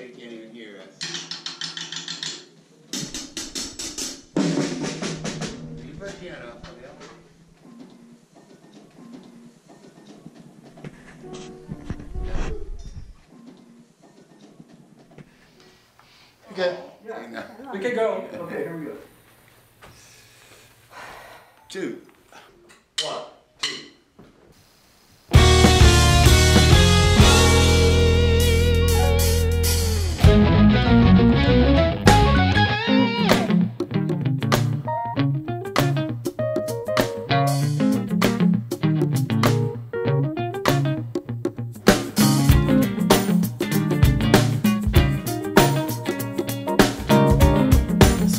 you can't even hear us. You play piano, Adele? Okay. No. We can go. Okay, here we go. Two.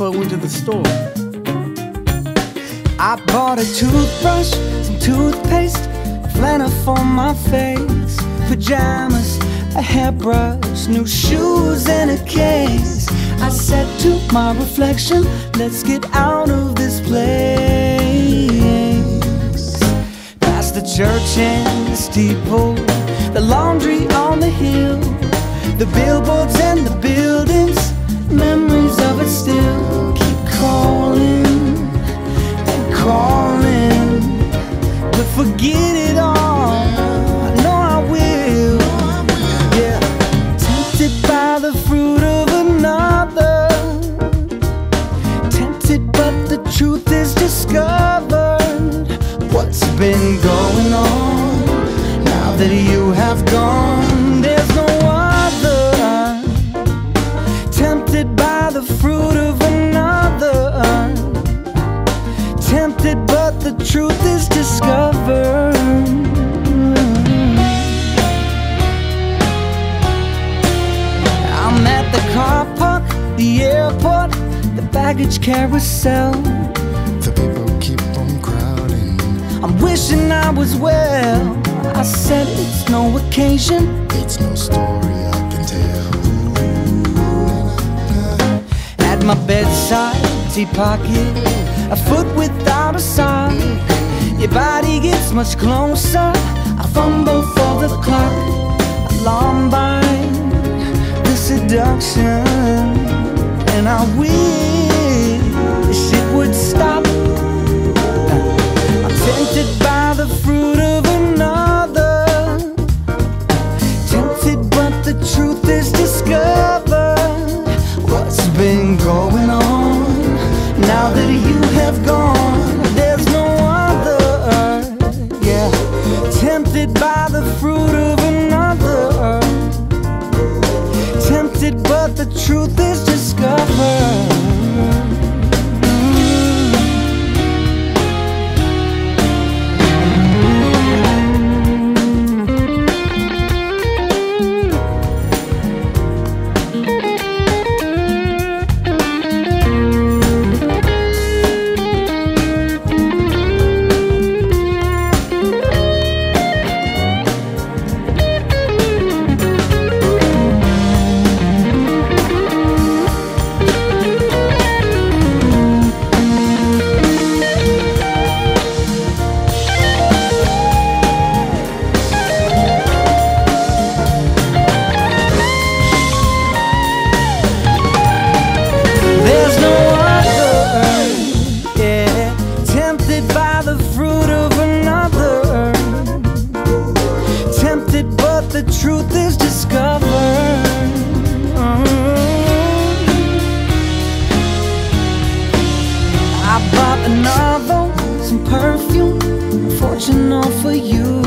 So I went to the store. I bought a toothbrush, some toothpaste, flannel for my face, pajamas, a hairbrush, new shoes, and a case. I said to my reflection, let's get out of this place. Past the church and the steeple, the laundry on the hill, the billboards and the buildings, memories of it still keep calling and calling. But forget it all, I know I will. Yeah, tempted by the fruit of another, tempted, but the truth is discovered. What's been going on now that you have gone? By the fruit of another. Tempted, but the truth is discovered. I'm at the car park, the airport, the baggage carousel. The people keep on crowding. I'm wishing I was well. I said it's no occasion. It's no story I can tell. My bedside, tea pocket, a foot without a sock. Your body gets much closer. I fumble for the clock, alarmed by the seduction, and I wish it would stop. Now that you have gone? There's no other. Yeah, tempted by the fruit of another. Tempted, but the truth is a novel, some perfume, fortune all for you.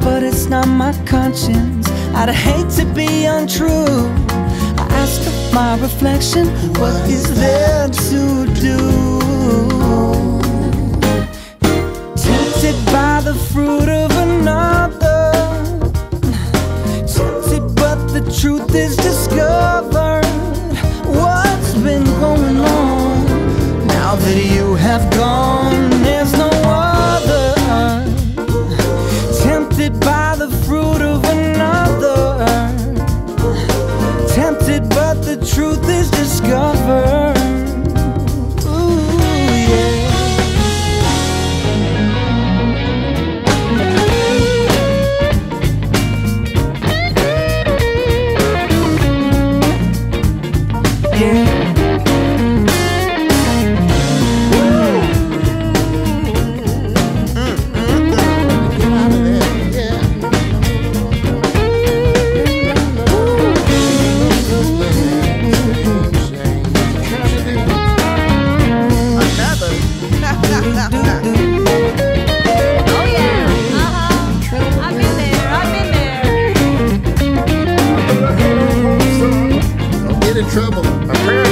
But it's not my conscience. I'd hate to be untrue. I ask of my reflection, what is there to do? Tempted by the fruit of another. Tempted, but the truth is discovered. fruit of another. Tempted, but the truth is discovered. in trouble.